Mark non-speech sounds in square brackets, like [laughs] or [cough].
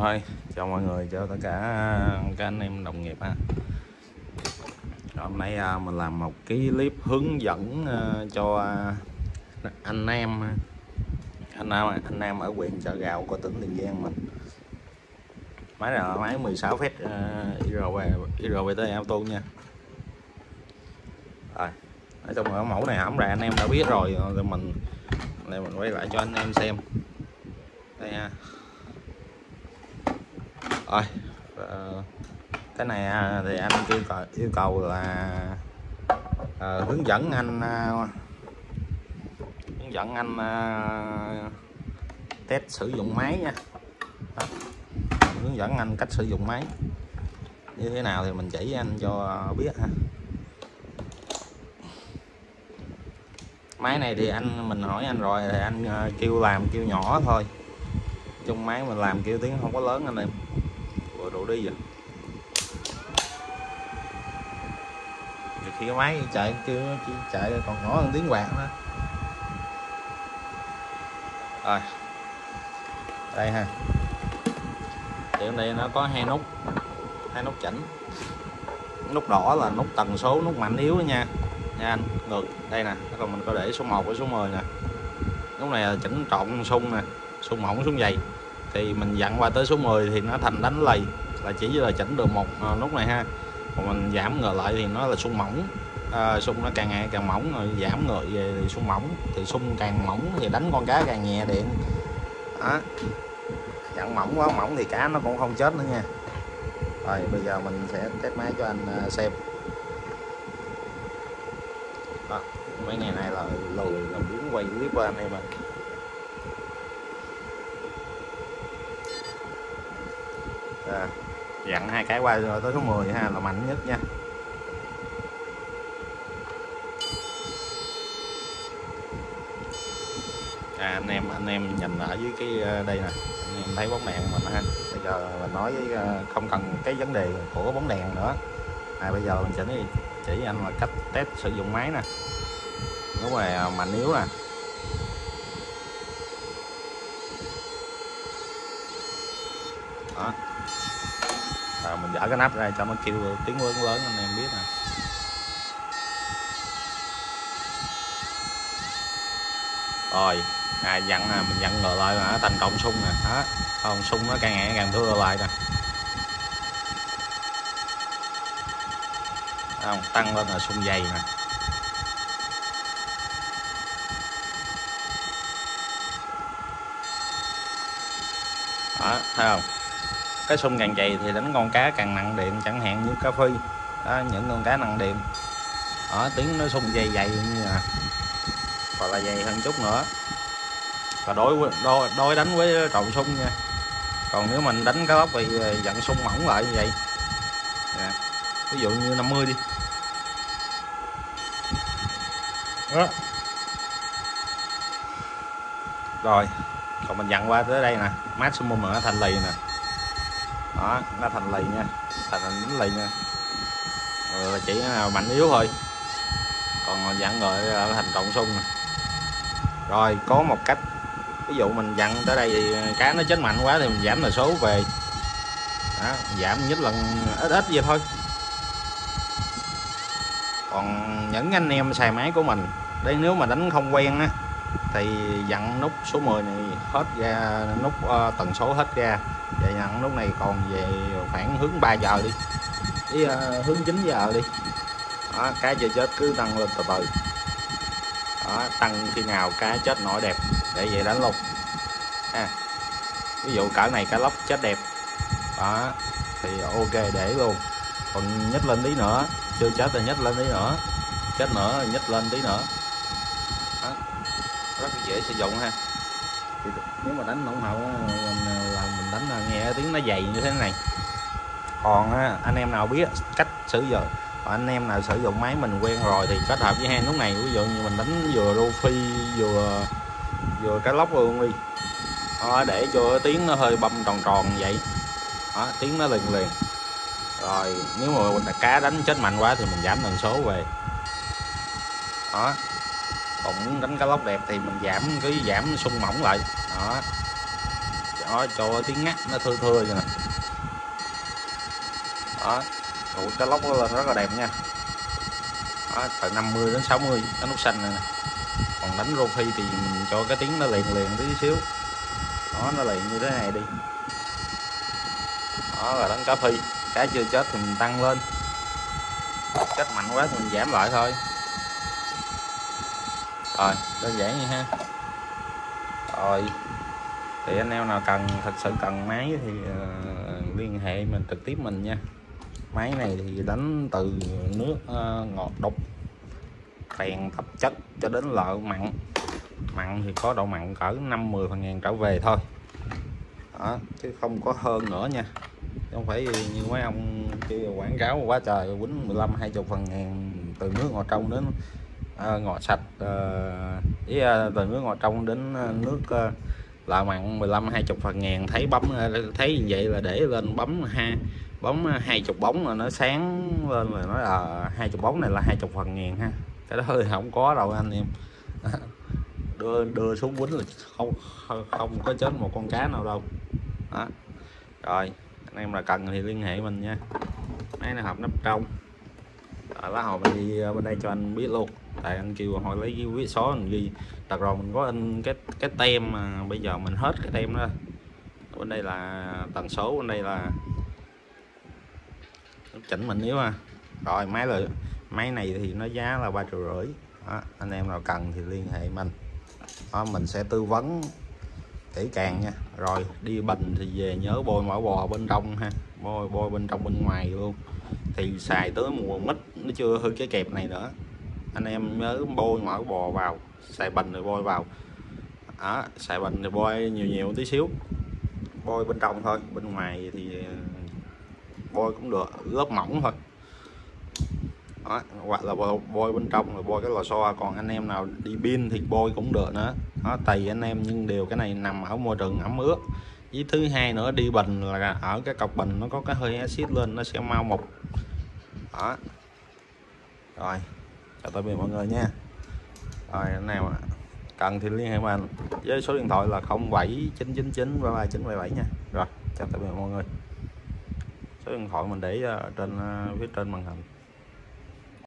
Thôi, chào mọi người, chào tất cả ờ, các anh em đồng nghiệp ha. Hôm nay à, mình làm một cái clip hướng dẫn à, cho à, anh em anh em anh em ở huyện chợ gạo của tỉnh Tiền Giang mình. Máy là máy 16 phép về tới auto nha. Rồi, nói chung là mẫu này hỏng rồi anh em đã biết rồi, rồi mình để mình quay lại cho anh em xem. Đây ha rồi ờ, cái này à, thì anh yêu cầu, yêu cầu là uh, hướng dẫn anh uh, hướng dẫn anh uh, test sử dụng máy nha. Đó. hướng dẫn anh cách sử dụng máy. Như thế nào thì mình chỉ anh cho biết ha. Máy này thì anh mình hỏi anh rồi thì anh kêu làm kêu nhỏ thôi. Trong máy mình làm kêu tiếng không có lớn anh em vừa đủ đi rồi khi cái máy chạy kêu chỉ chạy còn nhỏ hơn tiếng quạt nữa rồi. Đây ha. Thì này nó có hai nút. Hai nút chỉnh. Nút đỏ là nút tần số, nút mạnh yếu đó nha. Nha anh, ngược. Đây nè còn mình có để số 1 với số 10 nè. Nút này là chỉnh trộn xung nè. Xung mỏng xuống dày thì mình dặn qua tới số 10 thì nó thành đánh lầy là chỉ là chỉnh được một à, nút này ha. Còn mình giảm ngờ lại thì nó là sung mỏng. À, sung nó càng ngày càng mỏng rồi giảm ngợi về thì sung mỏng. Thì sung càng mỏng thì đánh con cá càng nhẹ điện. Đó. Dặn mỏng quá mỏng thì cá nó cũng không chết nữa nha. Rồi bây giờ mình sẽ test máy cho anh à, xem. Đó, mấy ngày này là lùi là biến quay clip của anh em ạ. À, dặn hai cái qua rồi tới số 10 ha là mạnh nhất nha. À, anh em anh em nhìn ở dưới cái ờ, đây nè anh em thấy bóng đèn mình ha. Bây giờ mình nói với ờ, không cần cái vấn đề của bóng đèn nữa. À, bây giờ mình chỉ chỉ anh là cách test sử dụng máy nè. Nếu mà mạnh yếu nè. Đó à, mình dở cái nắp ra cho nó kêu tiếng lớn lớn anh em biết nè. Rồi à, dặn nè mình dặn ngược lại là thành công sung nè. Đó còn sung nó càng ngày càng thưa lại nè. Không? Tăng lên là sung dày nè. Đó thấy không? Cái sung càng dày thì đánh con cá càng nặng điện chẳng hạn như cá phi. Đó, những con cá nặng điện ở tiếng nó sung dày dày như là hoặc là dày hơn chút nữa. Và đối đối, đối đánh với trầu sung nha. Còn nếu mình đánh cá lóc thì ờ, dặn sung mỏng lại như vậy. Dạ. ví dụ như 50 đi. Đó. rồi còn mình dặn qua tới đây nè. Maximum ở thanh thành lì nè đó nó thành lì nha. Thành đánh lì nha. Rồi chỉ nào mạnh yếu thôi. Còn dặn rồi à, thành cộng sung rồi có một cách. Ví dụ mình dặn tới đây thì cá nó chết mạnh quá thì mình giảm là số về. Đó, giảm nhất lần ít ít vậy thôi. Còn những anh em xài máy của mình đây nếu mà đánh không quen á thì dặn nút số 10 này hết ra nút uh, tần số hết ra. Và dặn nút này còn về khoảng hướng 3 giờ đi. Với uh, ờ, hướng 9 giờ đi. Đó, cá giờ chết cứ tăng lên từ từ. Đó, tăng khi nào cá chết nổi đẹp để vậy đánh luôn. Ha. Ví dụ cỡ này cá lóc chết đẹp. Đó thì ok để luôn. Còn nhích lên tí nữa chưa chết thì nhích lên tí nữa. Chết nữa nhích lên tí nữa dễ sử dụng ha. Nếu mà đánh nông hậu mình ờ, là mình đánh là nghe tiếng nó dày như thế này. Còn anh em nào biết cách sử dụng anh em nào sử dụng máy mình quen rồi thì kết hợp với hai nút này ví dụ như mình đánh vừa rô phi vừa vừa cá lóc luôn đi. Đó, để cho tiếng nó hơi bâm tròn tròn vậy. Đó, tiếng nó liền liền. Rồi nếu mà cá đánh chết mạnh quá thì mình giảm tần số về. Đó còn muốn đánh cá lóc đẹp thì mình giảm cái giảm sung mỏng lại. Đó. Đó cho tiếng ngắt nó thưa thưa rồi nè. Đó. Ủa, cá lóc nó lên rất là đẹp nha. Đó, từ 50 đến 60 cái nút xanh này nè. Còn đánh rô phi thì mình cho cái tiếng nó liền liền tí xíu. Đó nó liền như thế này đi. Đó là đánh cá phi. Cá chưa chết thì mình tăng lên. Chết mạnh quá thì mình giảm lại thôi rồi đơn giản như ha. Rồi thì anh em nào cần thật sự cần máy thì uh, liên hệ mình trực tiếp mình nha. Máy này thì đánh từ nước uh, ngọt đục phèn tập chất cho đến lợ mặn. Mặn thì có độ mặn cỡ 5 10 phần ngàn trở về thôi. Đó, chứ không có hơn nữa nha. Không phải như mấy ông kia quảng cáo quá trời quýnh 15 20 phần ngàn từ nước ngọt trong đến à, ngọt sạch ờ, với à, từ nước ngọt trong đến à, nước à, lạ mặn 15 20 phần ngàn thấy bấm à, thấy như vậy là để lên bấm ha bấm à, hai chục bóng là nó sáng lên rồi nói là hai chục bóng này là hai chục phần ngàn ha. Cái đó thì không có đâu anh em. [laughs] Đưa đưa xuống quýnh là không không có chết một con cá nào đâu. Đó. Rồi anh em là cần thì liên hệ mình nha. Đây là hộp nắp trong rồi lá hộp mình đi ờ, bên đây cho anh biết luôn. Tại anh kêu hỏi lấy cái viết số mình ghi đặt rồi mình có in cái cái tem mà bây giờ mình hết cái tem đó. Bên đây là tần số bên đây là chỉnh mình yếu à rồi máy là máy này thì nó giá là ba triệu rưỡi. Đó, anh em nào cần thì liên hệ mình. Đó, mình sẽ tư vấn kỹ càng nha. Rồi đi bình thì về nhớ bôi mỡ bò bên trong ha. Bôi bôi bên trong bên ngoài luôn thì xài tới mùa mít nó chưa hư cái kẹp này nữa. Anh em nhớ bôi mỡ bò vào xài bình rồi bôi vào. Đó, xài bình thì bôi nhiều nhiều tí xíu. Bôi bên trong thôi bên ngoài thì ờ, bôi cũng được lớp mỏng thôi. Đó, hoặc là bôi, bôi bên trong rồi bôi cái lò xo. Còn anh em nào đi pin thì bôi cũng được nữa. Đó, tùy anh em nhưng đều cái này nằm ở môi trường ẩm ướt. Với thứ hai nữa đi bình là ở cái cọc bình nó có cái hơi axit lên nó sẽ mau mục đó. Rồi, chào tạm biệt mọi người nha. Rồi, anh em cần thì liên hệ mình với số điện thoại là 07999 33977 nha. Rồi, chào tạm biệt mọi người. Số điện thoại mình để ờ, trên ờ, phía trên màn hình.